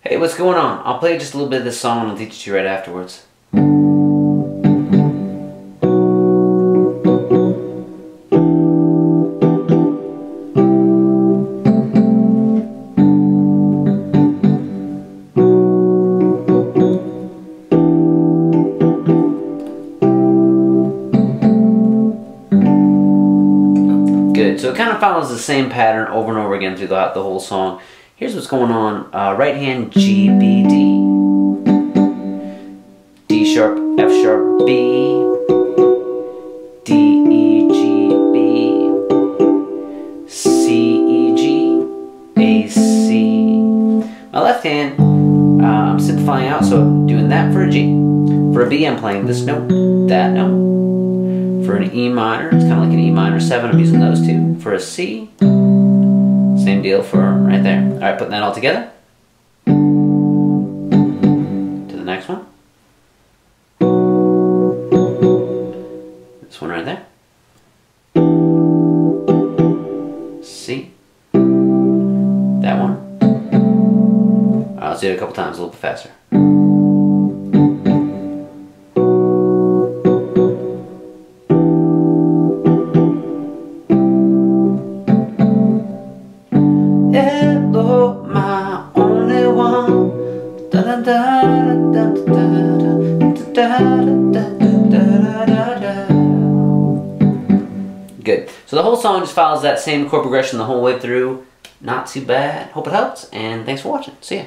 Hey, what's going on? I'll play just a little bit of this song and I'll teach it to you right afterwards. Good. So it kind of follows the same pattern over and over again throughout the whole song. Here's what's going on. Uh, right hand G, B, D. D sharp, F sharp, B. D, E, G, B. C, E, G, A, C. My left hand, uh, I'm simplifying out, so I'm doing that for a G. For a B, I'm playing this note, that note. An E minor, it's kind of like an E minor 7, I'm using those two. For a C, same deal for right there. All right, putting that all together. To the next one. This one right there. C. That one. All right, let's do it a couple times, a little bit faster. Hello, my only one. Da da da da da da da da da da da Good. So the whole song just follows that same chord progression the whole way through. Not too bad. Hope it helps, and thanks for watching. See ya.